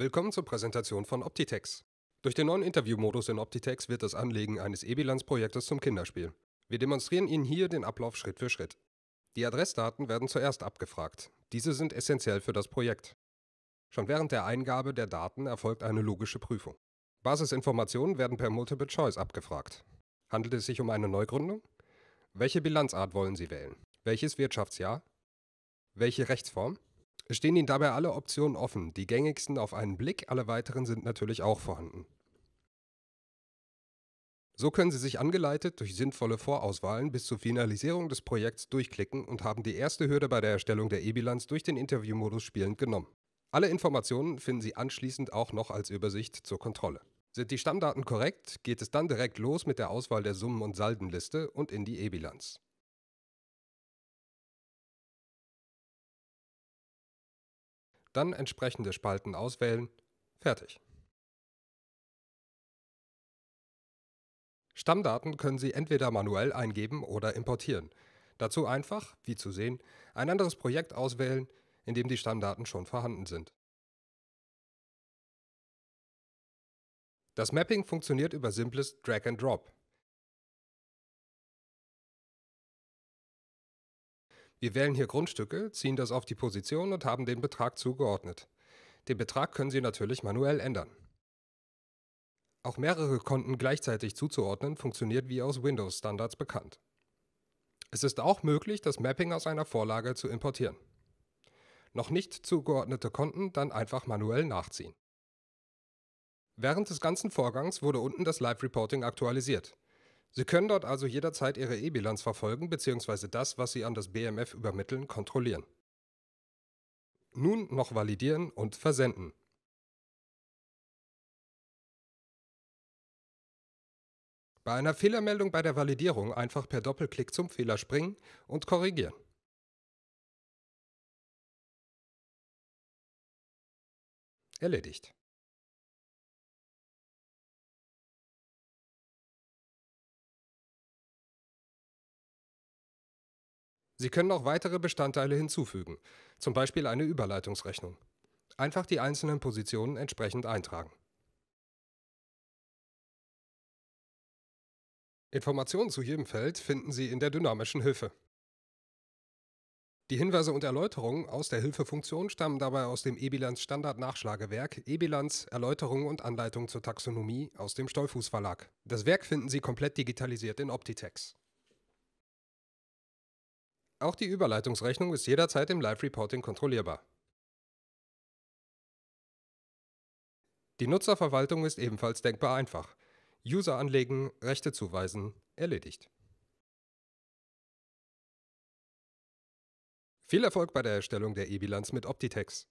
Willkommen zur Präsentation von Optitex. Durch den neuen Interviewmodus in Optitex wird das Anlegen eines E-Bilanzprojektes zum Kinderspiel. Wir demonstrieren Ihnen hier den Ablauf Schritt für Schritt. Die Adressdaten werden zuerst abgefragt. Diese sind essentiell für das Projekt. Schon während der Eingabe der Daten erfolgt eine logische Prüfung. Basisinformationen werden per Multiple Choice abgefragt. Handelt es sich um eine Neugründung? Welche Bilanzart wollen Sie wählen? Welches Wirtschaftsjahr? Welche Rechtsform? Es stehen Ihnen dabei alle Optionen offen, die gängigsten auf einen Blick, alle weiteren sind natürlich auch vorhanden. So können Sie sich angeleitet durch sinnvolle Vorauswahlen bis zur Finalisierung des Projekts durchklicken und haben die erste Hürde bei der Erstellung der E-Bilanz durch den Interviewmodus spielend genommen. Alle Informationen finden Sie anschließend auch noch als Übersicht zur Kontrolle. Sind die Stammdaten korrekt, geht es dann direkt los mit der Auswahl der Summen- und Saldenliste und in die E-Bilanz. Dann entsprechende Spalten auswählen. Fertig. Stammdaten können Sie entweder manuell eingeben oder importieren. Dazu einfach, wie zu sehen, ein anderes Projekt auswählen, in dem die Stammdaten schon vorhanden sind. Das Mapping funktioniert über simples Drag and Drop. Wir wählen hier Grundstücke, ziehen das auf die Position und haben den Betrag zugeordnet. Den Betrag können Sie natürlich manuell ändern. Auch mehrere Konten gleichzeitig zuzuordnen funktioniert wie aus Windows-Standards bekannt. Es ist auch möglich, das Mapping aus einer Vorlage zu importieren. Noch nicht zugeordnete Konten dann einfach manuell nachziehen. Während des ganzen Vorgangs wurde unten das Live-Reporting aktualisiert. Sie können dort also jederzeit Ihre E-Bilanz verfolgen bzw. das, was Sie an das BMF übermitteln, kontrollieren. Nun noch validieren und versenden. Bei einer Fehlermeldung bei der Validierung einfach per Doppelklick zum Fehler springen und korrigieren. Erledigt. Sie können auch weitere Bestandteile hinzufügen, zum Beispiel eine Überleitungsrechnung. Einfach die einzelnen Positionen entsprechend eintragen. Informationen zu jedem Feld finden Sie in der dynamischen Hilfe. Die Hinweise und Erläuterungen aus der Hilfefunktion stammen dabei aus dem E-Bilanz Standard Nachschlagewerk E-Bilanz Erläuterungen und Anleitung zur Taxonomie aus dem Stolfuß Verlag. Das Werk finden Sie komplett digitalisiert in Optitex. Auch die Überleitungsrechnung ist jederzeit im Live-Reporting kontrollierbar. Die Nutzerverwaltung ist ebenfalls denkbar einfach. User anlegen, Rechte zuweisen, erledigt. Viel Erfolg bei der Erstellung der E-Bilanz mit Optitex.